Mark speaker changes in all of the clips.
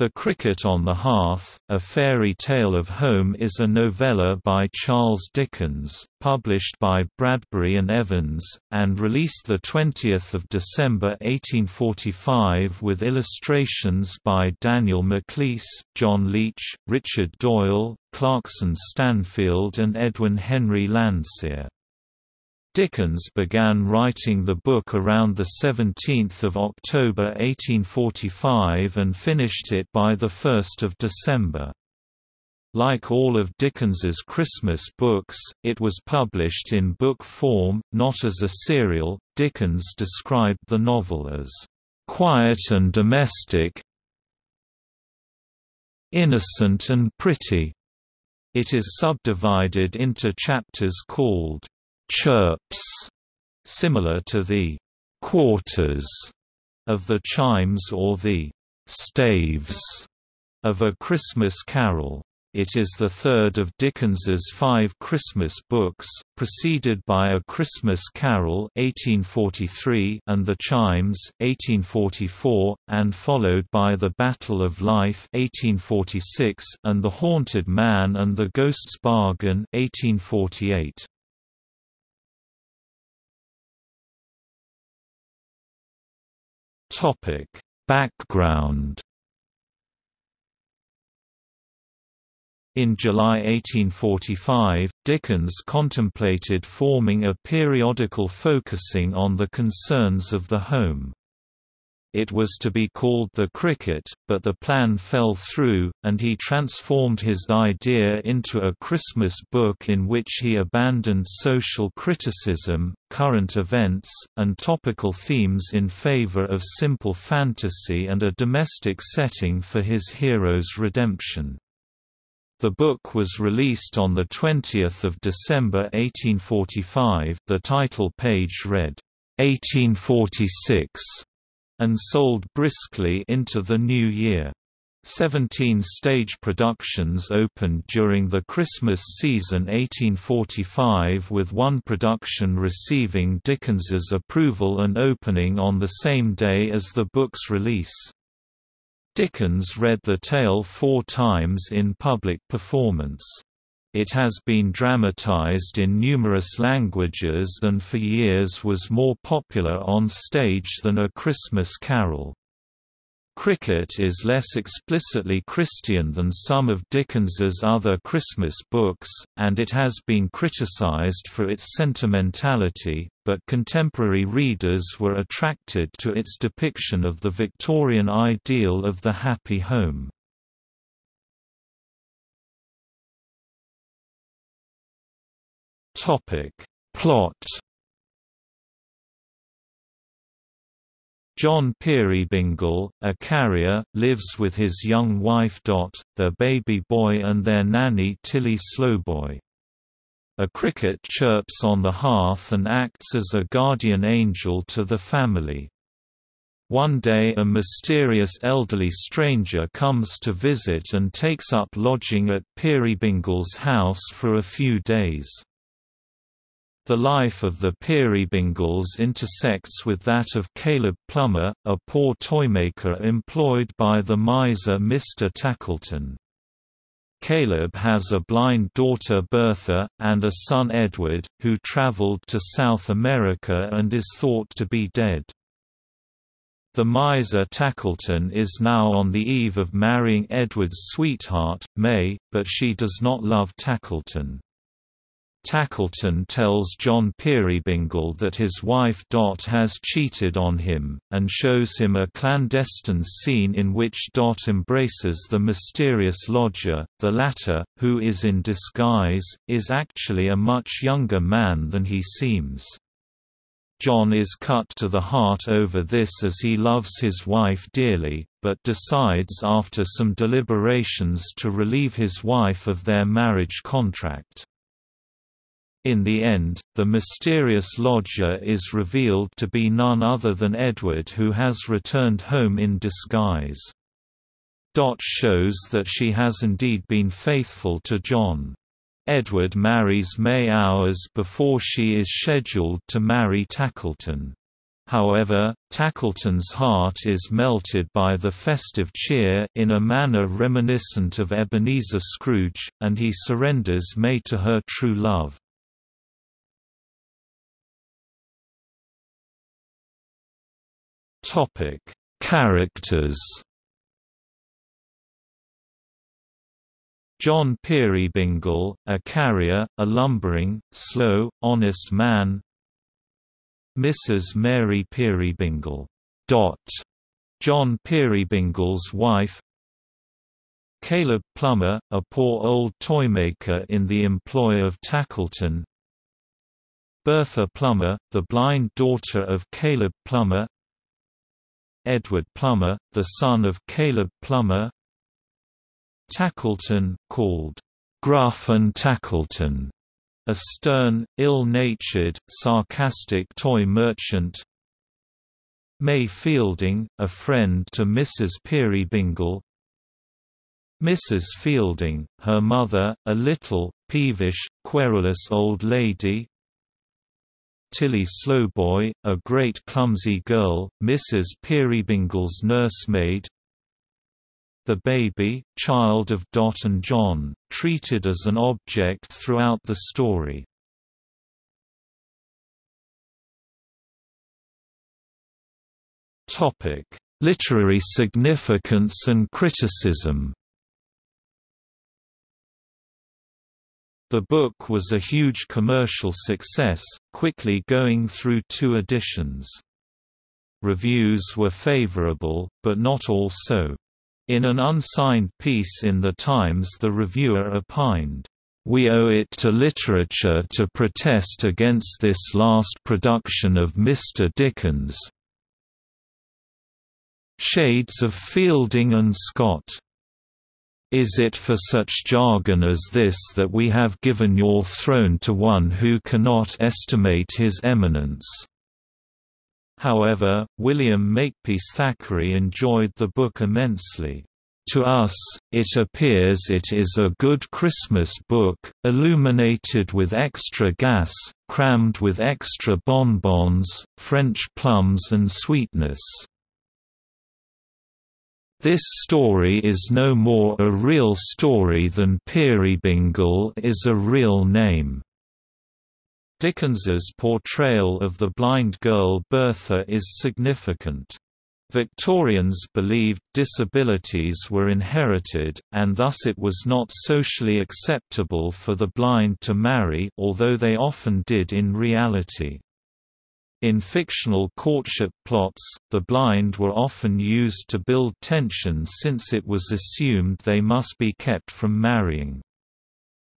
Speaker 1: The Cricket on the Hearth, A Fairy Tale of Home is a novella by Charles Dickens, published by Bradbury and Evans, and released 20 December 1845 with illustrations by Daniel Maclise, John Leech, Richard Doyle, Clarkson Stanfield and Edwin Henry Landseer. Dickens began writing the book around 17 October 1845 and finished it by 1 December. Like all of Dickens's Christmas books, it was published in book form, not as a serial. Dickens described the novel as quiet and domestic, innocent and pretty. It is subdivided into chapters called chirps, similar to the quarters of the chimes or the staves of A Christmas Carol. It is the third of Dickens's five Christmas books, preceded by A Christmas Carol (1843) and The Chimes (1844), and followed by The Battle of Life (1846) and The Haunted Man and the Ghost's Bargain (1848). Topic: Background In July 1845, Dickens contemplated forming a periodical focusing on the concerns of the home. It was to be called The Cricket, but the plan fell through, and he transformed his idea into a Christmas book in which he abandoned social criticism, current events, and topical themes in favor of simple fantasy and a domestic setting for his hero's redemption. The book was released on 20 December 1845 the title page read, 1846 and sold briskly into the new year. Seventeen stage productions opened during the Christmas season 1845 with one production receiving Dickens's approval and opening on the same day as the book's release. Dickens read the tale four times in public performance. It has been dramatized in numerous languages and for years was more popular on stage than A Christmas Carol. Cricket is less explicitly Christian than some of Dickens's other Christmas books, and it has been criticized for its sentimentality, but contemporary readers were attracted to its depiction of the Victorian ideal of the happy home. Topic. Plot John Peerybingle, a carrier, lives with his young wife Dot, their baby boy and their nanny Tilly Slowboy. A cricket chirps on the hearth and acts as a guardian angel to the family. One day a mysterious elderly stranger comes to visit and takes up lodging at Peerybingle's house for a few days. The life of the Peerybingles intersects with that of Caleb Plummer, a poor toymaker employed by the miser Mr. Tackleton. Caleb has a blind daughter Bertha, and a son Edward, who traveled to South America and is thought to be dead. The miser Tackleton is now on the eve of marrying Edward's sweetheart, May, but she does not love Tackleton. Tackleton tells John Peerybingle that his wife Dot has cheated on him, and shows him a clandestine scene in which Dot embraces the mysterious lodger. The latter, who is in disguise, is actually a much younger man than he seems. John is cut to the heart over this as he loves his wife dearly, but decides after some deliberations to relieve his wife of their marriage contract. In the end, the mysterious lodger is revealed to be none other than Edward who has returned home in disguise. Dot shows that she has indeed been faithful to John. Edward marries May hours before she is scheduled to marry Tackleton. However, Tackleton's heart is melted by the festive cheer in a manner reminiscent of Ebenezer Scrooge, and he surrenders May to her true love. Characters John Peerybingle, a carrier, a lumbering, slow, honest man Mrs. Mary Peerybingle. Dot. John Peerybingle's wife Caleb Plummer, a poor old toymaker in the employ of Tackleton Bertha Plummer, the blind daughter of Caleb Plummer Edward Plummer, the son of Caleb Plummer Tackleton, called Gruff and Tackleton, a stern, ill-natured, sarcastic toy merchant May Fielding, a friend to Mrs. Peerybingle Mrs. Fielding, her mother, a little, peevish, querulous old lady Tilly Slowboy, a great clumsy girl, Mrs. Peerybingle's nursemaid the baby, child of Dot and John, treated as an object throughout the story. Literary significance and criticism The book was a huge commercial success, quickly going through two editions. Reviews were favorable, but not all so. In an unsigned piece in The Times the reviewer opined, "...we owe it to literature to protest against this last production of Mr. Dickens Shades of Fielding and Scott." Is it for such jargon as this that we have given your throne to one who cannot estimate his eminence? However, William Makepeace Thackeray enjoyed the book immensely. To us, it appears it is a good Christmas book, illuminated with extra gas, crammed with extra bonbons, French plums and sweetness. This story is no more a real story than Peerybingle is a real name. Dickens's portrayal of the blind girl Bertha is significant. Victorians believed disabilities were inherited, and thus it was not socially acceptable for the blind to marry although they often did in reality. In fictional courtship plots, the blind were often used to build tension since it was assumed they must be kept from marrying.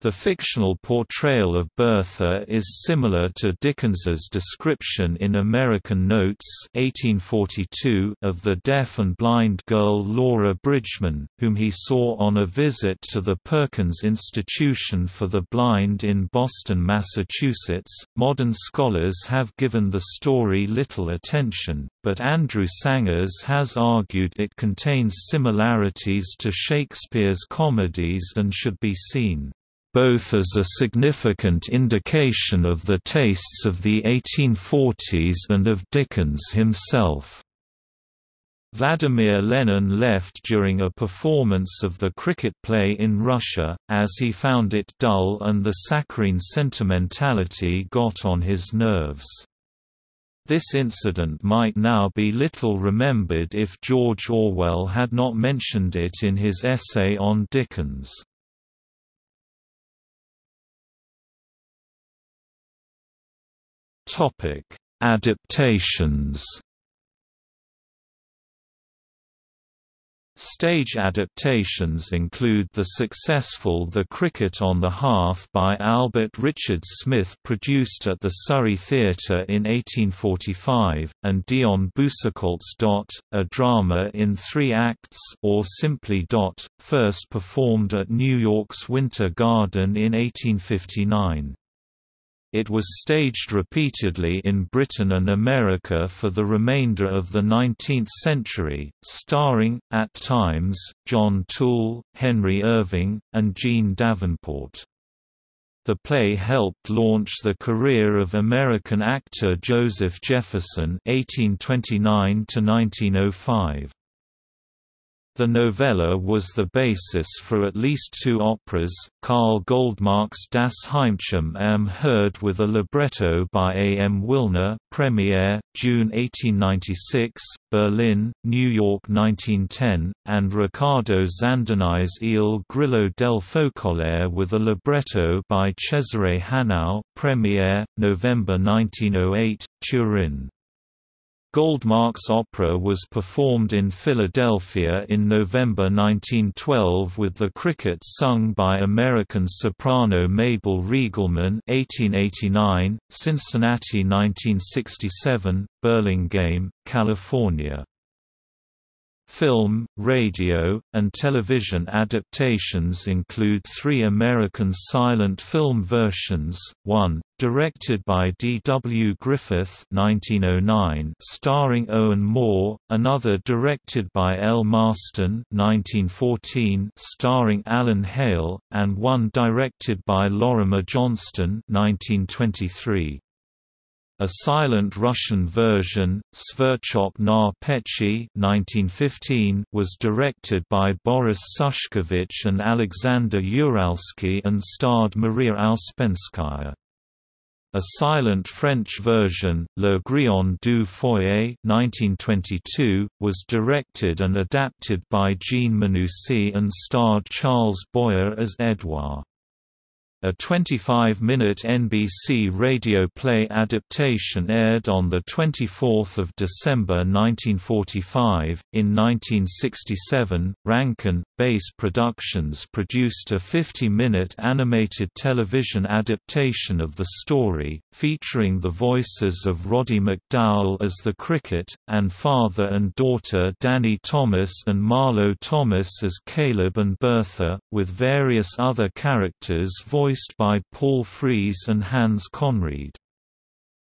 Speaker 1: The fictional portrayal of Bertha is similar to Dickens's description in American Notes 1842 of the deaf and blind girl Laura Bridgman, whom he saw on a visit to the Perkins Institution for the Blind in Boston, Massachusetts. Modern scholars have given the story little attention, but Andrew Sanders has argued it contains similarities to Shakespeare's comedies and should be seen both as a significant indication of the tastes of the 1840s and of Dickens himself. Vladimir Lenin left during a performance of the cricket play in Russia, as he found it dull and the saccharine sentimentality got on his nerves. This incident might now be little remembered if George Orwell had not mentioned it in his essay on Dickens. Topic: Adaptations. Stage adaptations include the successful The Cricket on the Hearth by Albert Richard Smith produced at the Surrey Theatre in 1845, and Dion Boucicault's Dot, a drama in three acts or simply Dot, first performed at New York's Winter Garden in 1859. It was staged repeatedly in Britain and America for the remainder of the 19th century, starring, at times, John Toole, Henry Irving, and Jean Davenport. The play helped launch the career of American actor Joseph Jefferson (1829–1905). The novella was the basis for at least two operas, Karl Goldmark's Das Heimchen am Herd with a libretto by A. M. Wilner premiere, June 1896, Berlin, New York 1910, and Riccardo Zandonai's Il Grillo del Focolare with a libretto by Cesare Hanau premiere, November 1908, Turin. Goldmark's opera was performed in Philadelphia in November 1912 with the cricket sung by American soprano Mabel Riegelman 1889, Cincinnati 1967, Burlingame, California. Film, radio, and television adaptations include three American silent film versions, one, directed by D. W. Griffith 1909, starring Owen Moore, another directed by L. Marston 1914, starring Alan Hale, and one directed by Lorimer Johnston 1923. A silent Russian version, Sverchok na Pechi was directed by Boris Sushkevich and Alexander Uralsky and starred Maria Ouspenskaya. A silent French version, Le Grillon du Foyer 1922, was directed and adapted by Jean Manoussi and starred Charles Boyer as Edouard. A 25-minute NBC radio play adaptation aired on 24 December 1945. In 1967, Rankin Bass Productions produced a 50-minute animated television adaptation of the story, featuring the voices of Roddy McDowell as the cricket, and father and daughter Danny Thomas and Marlo Thomas as Caleb and Bertha, with various other characters voiced voiced by Paul Frees and Hans Conried.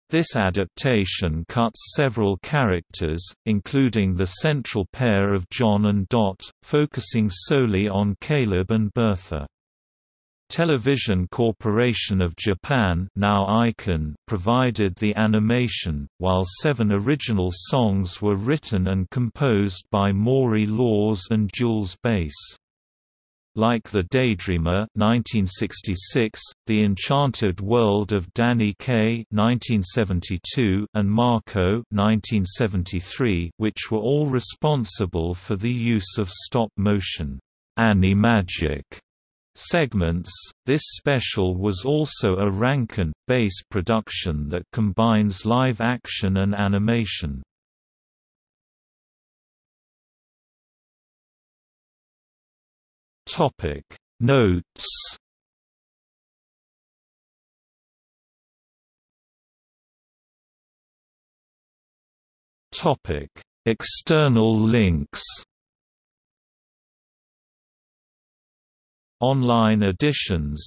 Speaker 1: This adaptation cuts several characters, including the central pair of John and Dot, focusing solely on Caleb and Bertha. Television Corporation of Japan now Eiken provided the animation, while seven original songs were written and composed by Maury Laws and Jules Bass. Like The Daydreamer 1966, The Enchanted World of Danny Kaye 1972, and Marco 1973, which were all responsible for the use of stop-motion Animagic segments. This special was also a Rankin Bass production that combines live action and animation. Topic. Notes. Topic. External links. Online editions.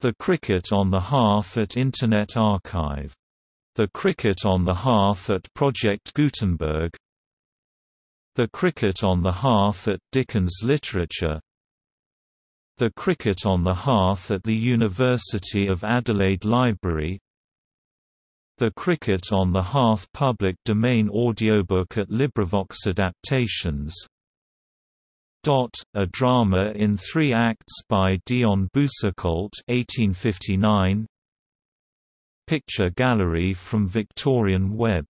Speaker 1: The Cricket on the Hearth at Internet Archive. The Cricket on the Hearth at Project Gutenberg the Cricket on the Hearth at Dickens Literature. The Cricket on the Hearth at the University of Adelaide Library. The Cricket on the Hearth public domain audiobook at LibriVox Adaptations. Dot, a drama in three acts by Dion Boucicault 1859 Picture gallery from Victorian Web